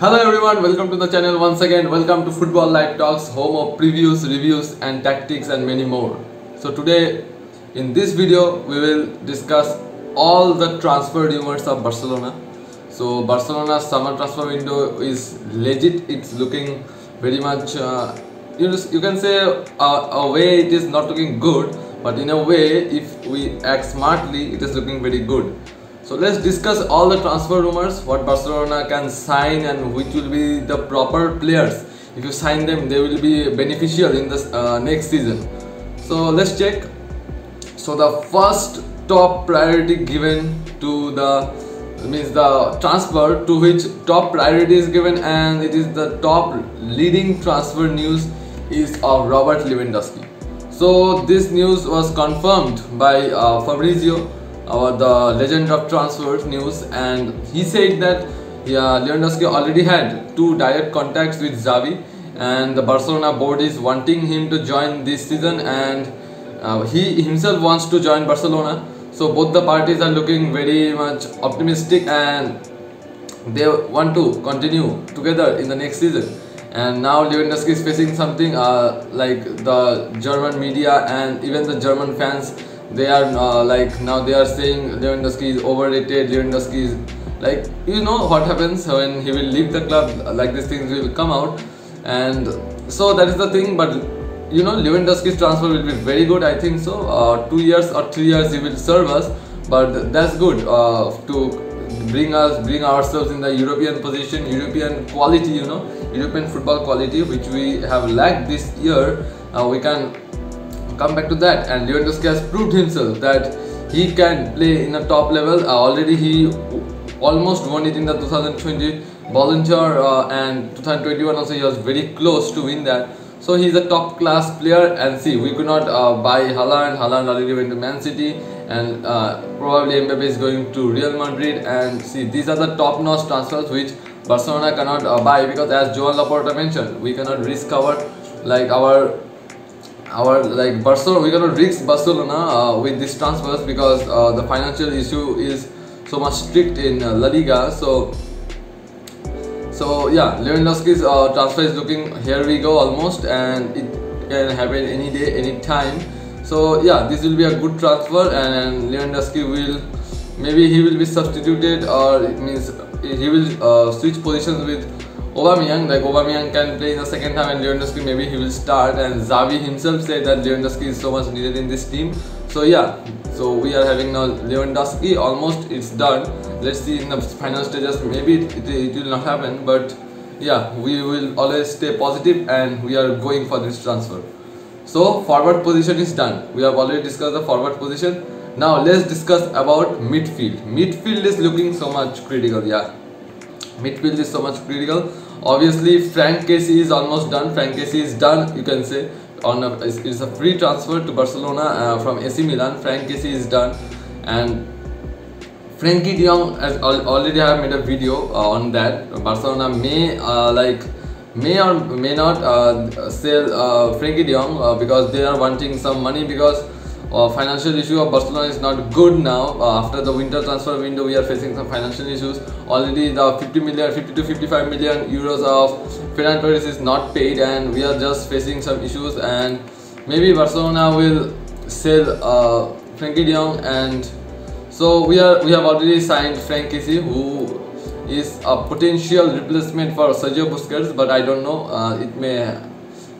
Hello everyone, welcome to the channel once again. Welcome to Football Live Talks, home of previews, reviews and tactics and many more. So today in this video we will discuss all the transfer rumors of Barcelona. So Barcelona's summer transfer window is legit. It's looking very much uh, you, just, you can say a, a way it is not looking good but in a way if we act smartly it is looking very good so let's discuss all the transfer rumors, what Barcelona can sign and which will be the proper players. If you sign them, they will be beneficial in the uh, next season. So let's check. So the first top priority given to the means the transfer to which top priority is given and it is the top leading transfer news is of Robert Lewandowski. So this news was confirmed by uh, Fabrizio our the legend of transfers news and he said that yeah, Lewandowski already had two direct contacts with Xavi and the Barcelona board is wanting him to join this season and uh, he himself wants to join Barcelona. So both the parties are looking very much optimistic and they want to continue together in the next season. And now Lewandowski is facing something uh, like the German media and even the German fans they are uh, like now they are saying Lewandowski is overrated Lewandowski is like you know what happens when he will leave the club like these things will come out. And so that is the thing but you know Lewandowski's transfer will be very good I think so. Uh, two years or three years he will serve us but that's good uh, to bring us bring ourselves in the European position European quality you know European football quality which we have lacked this year. Uh, we can come back to that. And Lewandowski has proved himself that he can play in a top level. Uh, already he almost won it in the 2020 Ballon d'Or uh, and 2021 also he was very close to win that. So he's a top class player. And see we could not uh, buy Haaland, Haaland already went to Man City. And uh, probably Mbappe is going to Real Madrid. And see these are the top notch transfers which Barcelona cannot uh, buy because as Joan Laporta mentioned we cannot risk our like our our like Barcelona we're gonna risk Barcelona uh, with these transfers because uh, the financial issue is so much strict in uh, La Liga. So so yeah Lewandowski's uh, transfer is looking here we go almost and it can happen any day any time. So yeah this will be a good transfer and Lewandowski will maybe he will be substituted or it means he will uh, switch positions with Aubameyang, like Aubameyang can play in the second half and Lewandowski maybe he will start and Xavi himself said that Lewandowski is so much needed in this team. So yeah, so we are having now Lewandowski almost it's done. Let's see in the final stages maybe it, it, it will not happen but yeah we will always stay positive and we are going for this transfer. So forward position is done. We have already discussed the forward position. Now let's discuss about midfield. Midfield is looking so much critical yeah midfield is so much critical obviously Franck Kessie is almost done. Franck Kessie is done you can say. On a, it's, a free transfer to Barcelona uh, from AC Milan. Franck Kessie is done. And Frenkie de Jong has already have made a video uh, on that. Barcelona may uh, like may or may not uh, sell uh, Frenkie de Jong uh, because they are wanting some money because uh, financial issue of Barcelona is not good now. Uh, after the winter transfer window, we are facing some financial issues. Already the 50 million, 50 to 55 million euros of Ferran Torres is not paid, and we are just facing some issues. And maybe Barcelona will sell uh, Frenkie De Jong, and so we are we have already signed Franck Kessie, who is a potential replacement for Sergio Busquets, but I don't know. Uh, it may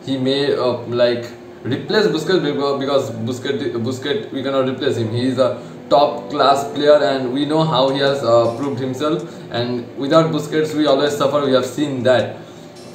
he may uh, like replace Busquets because Busquets, Busquets we cannot replace him. He is a top class player and we know how he has uh, proved himself. And without Busquets we always suffer. We have seen that.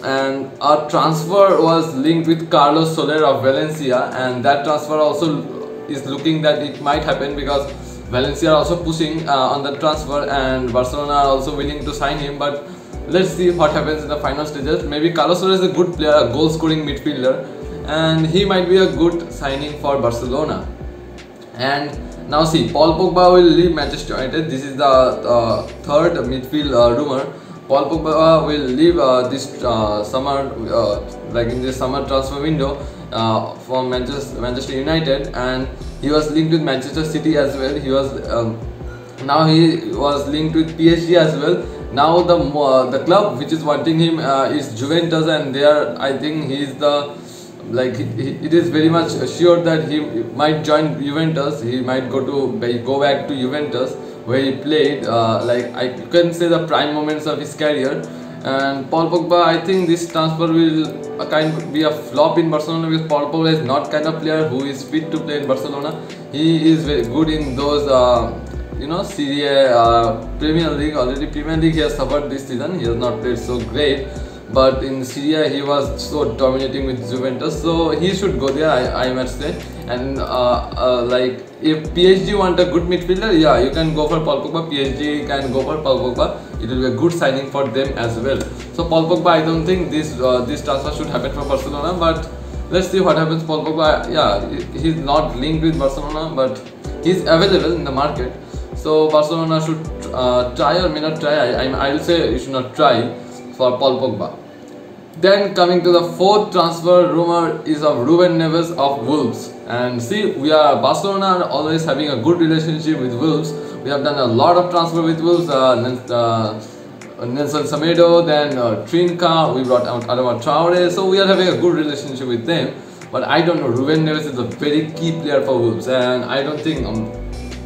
And our transfer was linked with Carlos Soler of Valencia. And that transfer also is looking that it might happen because Valencia are also pushing uh, on the transfer and Barcelona are also willing to sign him. But let's see what happens in the final stages. Maybe Carlos Soler is a good player a goal scoring midfielder and he might be a good signing for Barcelona. And now see, Paul Pogba will leave Manchester United. This is the uh, third midfield uh, rumor. Paul Pogba will leave uh, this uh, summer, uh, like in this summer transfer window uh, from Manchester, Manchester United, and he was linked with Manchester City as well. He was um, now he was linked with PSG as well. now the the club which is wanting him is Juventus and there I think he is the like it is very much assured that he might join Juventus. He might go to go back to Juventus where he played uh, like I can say the prime moments of his career. And Paul Pogba I think this transfer will a kind of be a flop in Barcelona because Paul Pogba is not kind of player who is fit to play in Barcelona. He is very good in those uh, you know Serie uh, Premier League. Already Premier League he has suffered this season. He has not played so great but in Serie A he was so dominating with Juventus so he should go there I, I must say. And uh, uh, like if PSG want a good midfielder yeah you can go for Paul Pogba. PSG can go for Paul Pogba. It will be a good signing for them as well. So Paul Pogba I don't think this uh, this transfer should happen for Barcelona but let's see what happens. Paul Pogba yeah he's not linked with Barcelona but he's available in the market. So Barcelona should uh, try or may not try. I, I, I will say you should not try for Paul Pogba. Then coming to the fourth transfer rumor is of Ruben Neves of Wolves. And see, we are Barcelona always having a good relationship with Wolves. We have done a lot of transfer with Wolves. Uh, uh, Nelson Semedo, then uh, Trincao, we brought out Adama Traore. So we are having a good relationship with them. But I don't know, Ruben Neves is a very key player for Wolves. And I don't think um,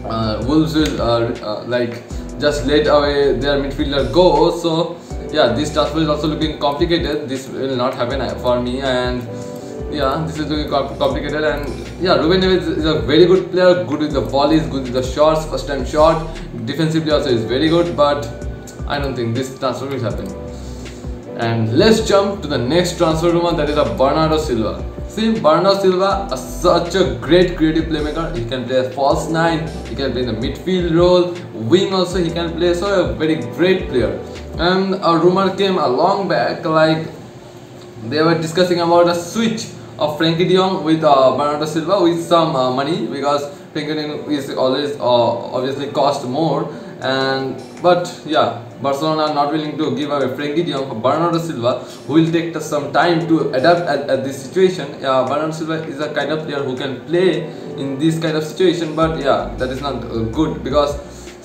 uh, Wolves will uh, uh, like just let away their midfielder go. So yeah this transfer is also looking complicated. This will not happen uh, for me and yeah this is looking complicated and yeah Ruben Neves is a very good player good with the volleys good with the shots first time shot. Defensively also is very good but I don't think this transfer will happen. And let's jump to the next transfer rumor that is a Bernardo Silva. See, Bernardo Silva is such a great creative playmaker. He can play a false nine, he can play in the midfield role, wing also he can play. So a very great player and a rumor came a long back like they were discussing about a switch of Frenkie de Jong with uh, Bernardo Silva with some uh, money because Frenkie de Jong is always uh, obviously cost more. And but yeah Barcelona are not willing to give away Frenkie de Jong for Bernardo Silva who will take some time to adapt at, at this situation. Yeah Bernardo Silva is a kind of player who can play in this kind of situation but yeah that is not uh, good because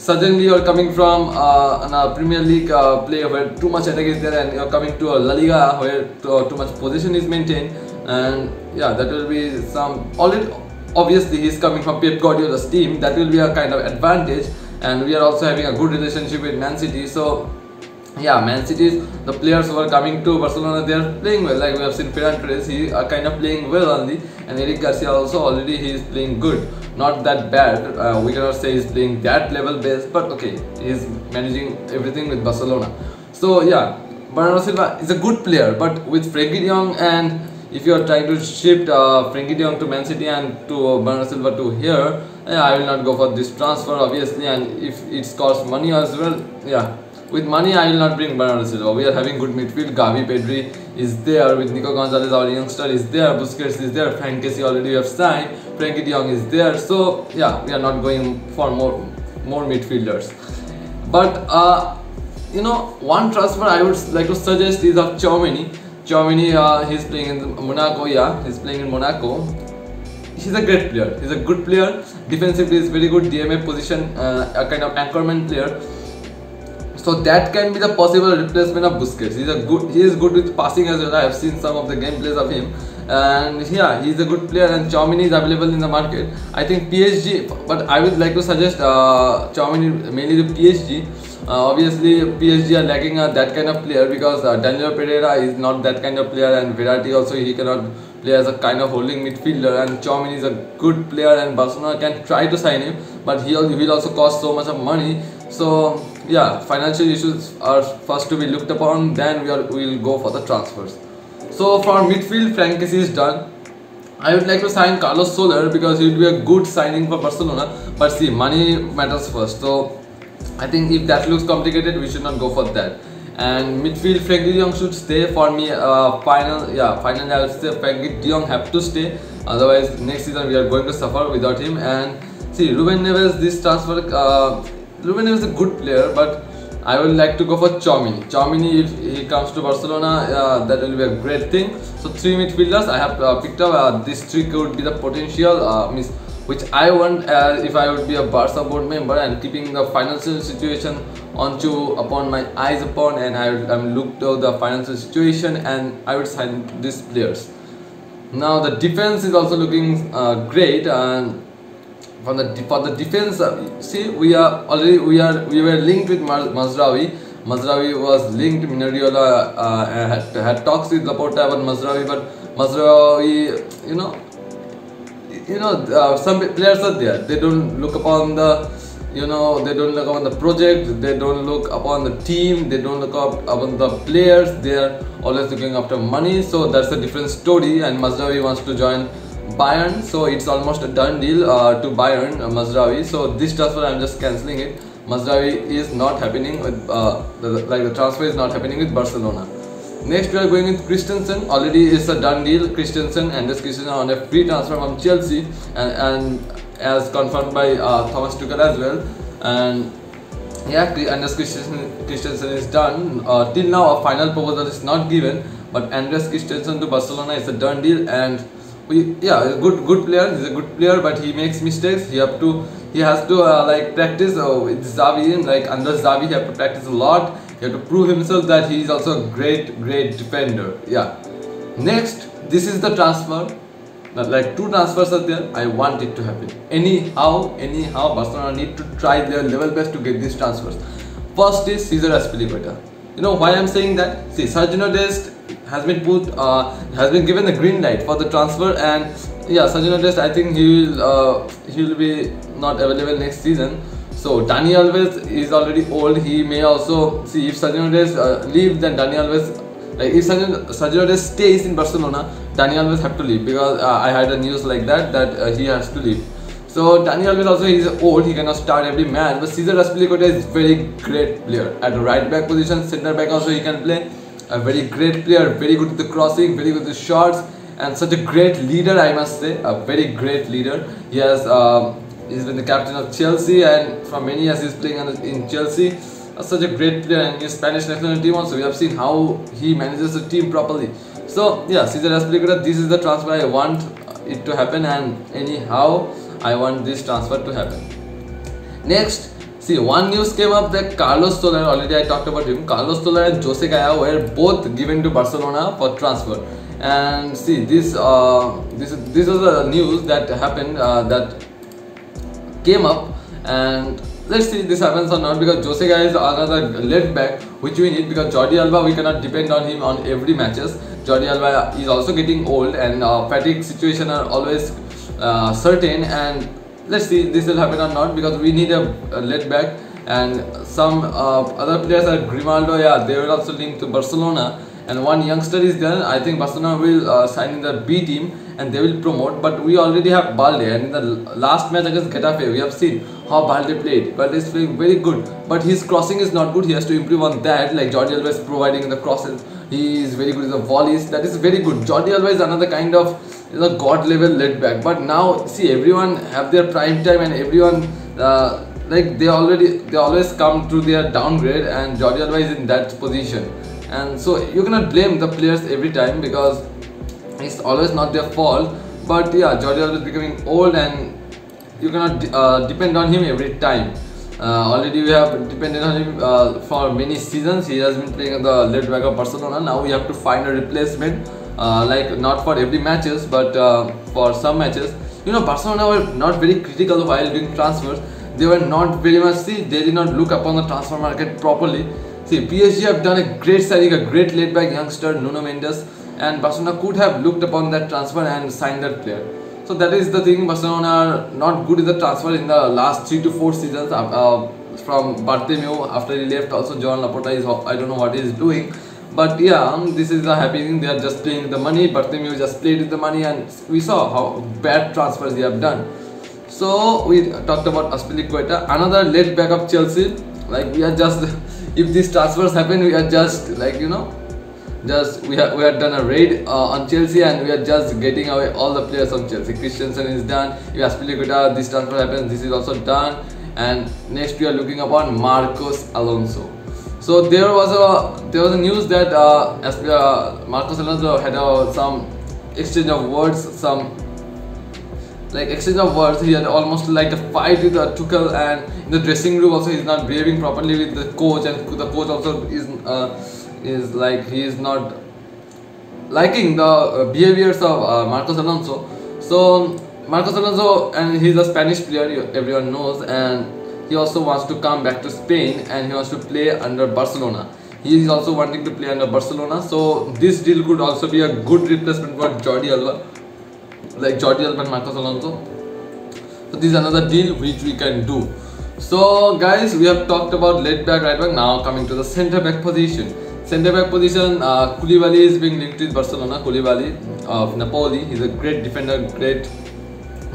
suddenly you're coming from uh, a Premier League uh, play where too much attack is there and you're coming to a La Liga where too, too much position is maintained. And yeah that will be some already obviously he's coming from Pep Guardiola's team. That will be a kind of advantage. And we are also having a good relationship with Man City. So yeah, Man City, the players who are coming to Barcelona, they are playing well. Like we have seen Ferran Torres, he are kind of playing well only, and Eric Garcia also already he is playing good, not that bad. Uh, we cannot say he's playing that level best, but okay, he is managing everything with Barcelona. So yeah, Bernardo Silva is a good player, but with Frenkie de Jong and if you are trying to shift uh, Frenkie de Jong to Man City and to uh, Bernardo Silva to here, yeah, I will not go for this transfer obviously, and if it costs money as well, yeah with money, I will not bring Bernardo Silva. We are having good midfield. Gavi Pedri is there with Nico Gonzalez, our youngster is there. Busquets is there. Franck Kessie already have signed. Frenkie de Jong is there. So yeah, we are not going for more more midfielders. But uh, you know, one transfer I would like to suggest is of Tchouameni. Tchouameni, uh, he's playing in Monaco. Yeah, he's playing in Monaco he's a great player. He's a good player. Defensively, is very good. DMA position, uh, a kind of anchorman player. So that can be the possible replacement of Busquets. He's a good. He is good with passing as well. I have seen some of the gameplays of him, and yeah, he's a good player. And Tchouameni is available in the market. I think PSG, but I would like to suggest uh, Tchouameni mainly to PSG. Uh, obviously, PSG are lacking uh, that kind of player because uh, Pereira is not that kind of player, and Verratti also he cannot play as a kind of holding midfielder. And Tchouameni is a good player, and Barcelona can try to sign him, but he will also cost so much of money. So yeah, financial issues are first to be looked upon, then we are will go for the transfers. So for midfield, Frank is done. I would like to sign Carlos Soler because he would be a good signing for Barcelona. But see, money matters first. So I think if that looks complicated, we should not go for that. And midfield, Frenkie de Jong should stay for me. Uh, final, yeah, finally I would say Frenkie de Jong have to stay. Otherwise, next season we are going to suffer without him. And see, Ruben Neves, this transfer. Uh, Ruben is a good player, but I would like to go for Tchouameni. Tchouameni, if he comes to Barcelona, uh, that will be a great thing. So three midfielders I have uh, picked up. Uh, this three could be the potential, uh, which I want if I would be a Barca board member and keeping the financial situation onto upon my eyes upon and I um, look the financial situation and I would sign these players. Now the defense is also looking uh, great and for the for the defense uh, see we are already we are we were linked with Mazraoui. Mazraoui was linked Mino Raiola uh, had, had talks with Laporta about Mazraoui but Mazraoui you know you know uh, some players are there. They don't look upon the you know they don't look upon the project they don't look upon the team they don't look up upon the players. They are always looking after money so that's a different story and Mazraoui wants to join Bayern so it's almost a done deal uh, to Bayern uh, so this transfer I'm just cancelling it. Mazraoui is not happening with uh, the, like the transfer is not happening with Barcelona. Next we are going with Christensen. Already it's a done deal. Christensen and this Christensen on a free transfer from Chelsea and, and as confirmed by uh, Thomas Tuchel as well. And yeah Andreas Christensen, Christensen is done. Uh, till now a final proposal is not given but Andreas Christensen to Barcelona is a done deal and we yeah good good player he's a good player but he makes mistakes. He have to he has to uh, like practice uh, with and like under Xavi he have to practice a lot. He have to prove himself that he is also a great great defender. Yeah. Next this is the transfer. Like two transfers are there. I want it to happen. Anyhow anyhow barcelona need to try their level best to get these transfers. First is cesar azpilicueta. You know why i'm saying that? See Sergiño Dest has been put uh, has been given the green light for the transfer and yeah Sergiño Dest i think he will uh, he will be not available next season so Dani Alves is already old he may also see if Sergiño Dest uh, leave then Dani Alves like if Sergiño Dest stays in Barcelona Dani Alves have to leave because uh, I had a news like that that uh, he has to leave. So Dani Alves also is old, he cannot start every match. But Cesar Azpilicueta is very great player at the right back position, center back also he can play. A very great player, very good with the crossing, very good with the shots, and such a great leader I must say. A very great leader. He has um, he's been the captain of Chelsea, and for many years he's playing in Chelsea. Uh, such a great player in his Spanish national team also. We have seen how he manages the team properly. So yeah, Cesar Azpilicueta, this is the transfer I want it to happen and anyhow I want this transfer to happen. Next, see one news came up that Carlos Soler, already I talked about him, Carlos Soler and Jose Gaya were both given to Barcelona for transfer. And see this uh, this is this was the news that happened uh, that came up. And let's see if this happens or not because Jose Gaya is another left back which we need because Jordi Alba we cannot depend on him on every matches. Jordi Alba is also getting old and uh, fatigue situation are always uh, certain. And let's see this will happen or not because we need a, a left back. And some uh, other players like Grimaldo yeah they will also link to Barcelona. And one youngster is there I think Barcelona will uh, sign in the B team and they will promote. But we already have Balde and in the last match against Getafe we have seen how Balde played. Balde is playing very good but his crossing is not good. He has to improve on that like Jordi Alba is providing the crosses. He is very good in the volleys. That is very good. Jordi Alba is another kind of you know god level left back. But now see everyone have their prime time and everyone uh, like they already they always come to their downgrade and Jordi Alba is in that position. And so you cannot blame the players every time because it's always not their fault. But yeah Jordi Alba is becoming old and you cannot uh, depend on him every time. Uh, already we have depended on him uh, for many seasons. He has been playing at the left back of Barcelona. Now we have to find a replacement uh, like not for every matches but uh, for some matches you know Barcelona were not very critical while doing transfers they were not very much see they did not look upon the transfer market properly See, PSG have done a great signing, a great laid-back youngster, Nuno Mendes, and Barcelona could have looked upon that transfer and signed that player. So that is the thing, Barcelona are not good in the transfer in the last three to four seasons. Uh, uh, from Bartomeu after he left, also John Laporta is, I don't know what he is doing. But yeah, um, this is the happy thing, they are just playing with the money, But then Bartomeu just played with the money and we saw how bad transfers they have done. So we talked about Azpilicueta, another left back of Chelsea, like we are just if these transfers happen we are just like you know just we have we have done a raid uh, on Chelsea and we are just getting away all the players from Chelsea. Christensen is done. If Azpilicueta this transfer happens, this is also done. And next we are looking upon Marcos Alonso. So there was a there was a news that uh, uh, Marcos Alonso had uh, some exchange of words, some like exchange of words. He had almost like a fight with uh, Tuchel, and in the dressing room also he's not behaving properly with the coach, and the coach also is uh, is like he is not liking the uh, behaviors of uh, Marcos Alonso. So Marcos Alonso, and he's a Spanish player, everyone knows, and he also wants to come back to Spain, and he wants to play under Barcelona. He is also wanting to play under Barcelona, so this deal could also be a good replacement for Jordi Alba, like Jordi Alba and Marcos Alonso. So this is another deal which we can do. So guys, we have talked about left back, right back. Now coming to the centre back position. Centre back position, uh, Koulibaly is being linked with Barcelona. Koulibaly of Napoli. He's a great defender, great,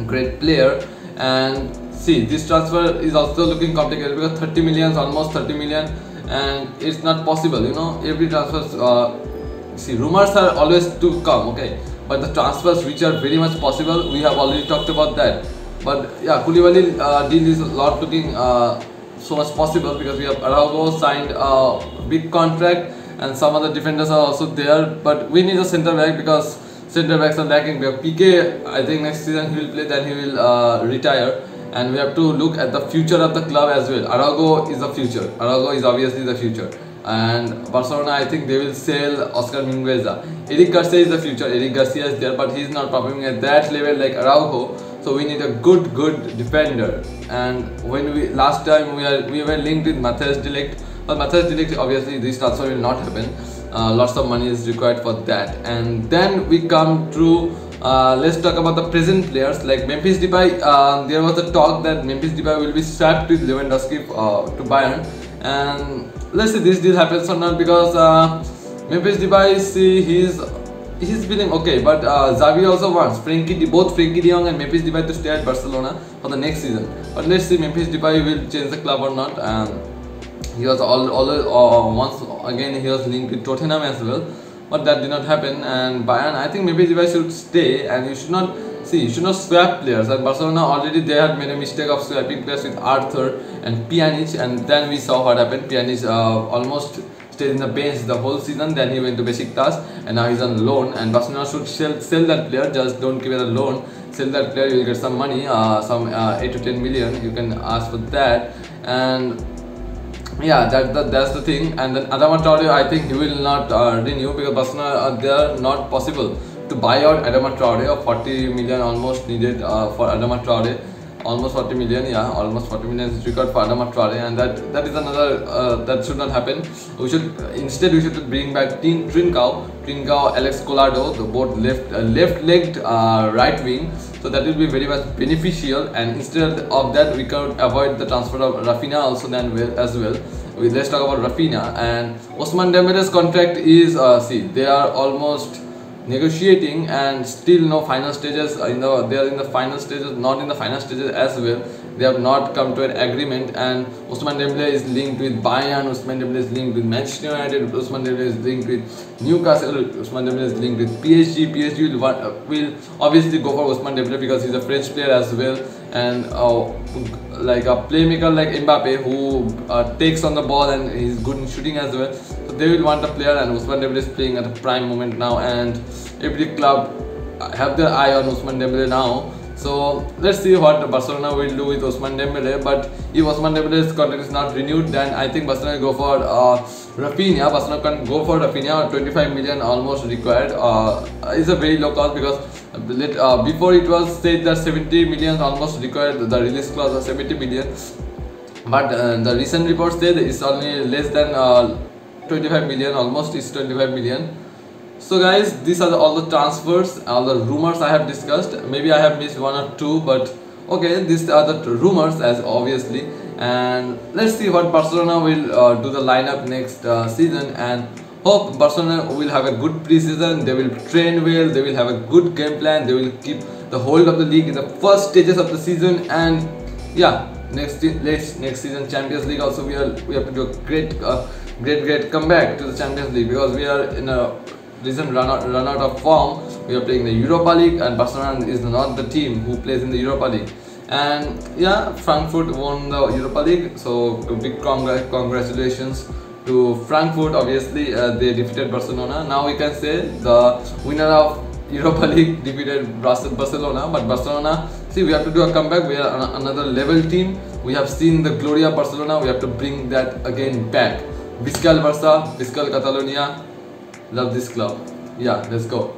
great player. And see, this transfer is also looking complicated because 30 million, is almost 30 million, and it's not possible. You know, every transfer. Uh, see, rumors are always to come. Okay, but the transfers which are very much possible, we have already talked about that. But yeah, Koulibaly uh, deal is lot looking uh, so much possible because we have Araujo signed a big contract and some other defenders are also there but we need a center back because center backs are lacking we have Piqué I think next season he will play then he will uh, retire and we have to look at the future of the club as well. Araujo is the future. Araujo is obviously the future. And Barcelona I think they will sell Oscar Mingueza Eric Garcia is the future. Eric Garcia is there but he is not performing at that level like Araujo. So we need a good good defender. And when we last time we are we were linked with Matthijs de Ligt but Matthijs de Ligt, obviously, this transfer will not happen. Uh, lots of money is required for that. And then we come to uh, let's talk about the present players like Memphis Depay. Uh, there was a talk that Memphis Depay will be swapped with Lewandowski uh, to Bayern, and let's see this deal happens or not because uh, Memphis Depay see he's he's feeling okay, but uh, Xavi also wants Frenkie, both Frenkie De Jong and Memphis Depay to stay at Barcelona for the next season. But let's see Memphis Depay will change the club or not. And he was all, all uh, once again he was linked with Tottenham as well but that did not happen. And Bayern I think maybe Lewy should stay. And you should not see you should not swap players. And Barcelona already they had made a mistake of swapping players with Arthur and Pjanic. And then we saw what happened. Pjanic uh, almost stayed in the bench the whole season. Then he went to Besiktas. And now he's on loan. And Barcelona should sell, sell that player. Just don't give it a loan. Sell that player. You'll get some money uh, some uh, 8 to 10 million. You can ask for that. And yeah, that, that that's the thing. And then Adama I think he will not uh, renew because Barcelona uh, they are not possible to buy out Adama Traore of 40 million almost needed uh, for Adama Traore. Almost 40 million, yeah, almost 40 million is required for Adama Traore, and that that is another uh, that should not happen. We should instead we should bring back Tin Trincao, Trincao, Alex Collado, the both left uh, left-legged uh, right wing so that will be very much beneficial and instead of that we can avoid the transfer of Raphinha also then well as well. We, let's talk about Raphinha and Ousmane Dembele's contract is uh, see they are almost negotiating and still no final stages in the they are in the final stages not in the final stages as well they have not come to an agreement and Ousmane Dembele is linked with Bayern, Ousmane Dembele is linked with Manchester United, Ousmane Dembele is linked with Newcastle, Ousmane Dembele is linked with PSG, PSG will, uh, will obviously go for Ousmane Dembele because he's a French player as well and uh, like a playmaker like Mbappe who uh, takes on the ball and he's good in shooting as well. So they will want a player and Ousmane Dembele is playing at a prime moment now and every club have their eye on Ousmane Dembele now so let's see what Barcelona will do with Ousmane Dembele. But if Ousmane Dembele's contract is not renewed, then I think Barcelona will go for uh, Raphinha. Barcelona can go for Raphinha, 25 million almost required. Uh, it's a very low cost because uh, before it was said that 70 million almost required the release clause was 70 million. But uh, the recent report said it's only less than uh, 25 million. Almost is 25 million so guys these are all the transfers all the rumors i have discussed. Maybe i have missed one or two but okay these are the rumors as obviously. And let's see what barcelona will uh, do the lineup next uh, season. And hope barcelona will have a good preseason. They will train well. They will have a good game plan. They will keep the hold of the league in the first stages of the season. And yeah next next next season champions league also we are we have to do a great uh, great great comeback to the champions league because we are in a recent run out, run out of form, we are playing the Europa League and Barcelona is not the team who plays in the Europa League. And yeah, Frankfurt won the Europa League, so big congr congratulations to Frankfurt. Obviously, uh, they defeated Barcelona. Now we can say the winner of Europa League defeated Barcelona, but Barcelona See, we have to do a comeback. We are an- another level team. We have seen the glory of Barcelona. We have to bring that again back. Viscal Barça, Viscal Catalonia. Love this club. Yeah, let's go.